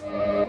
Música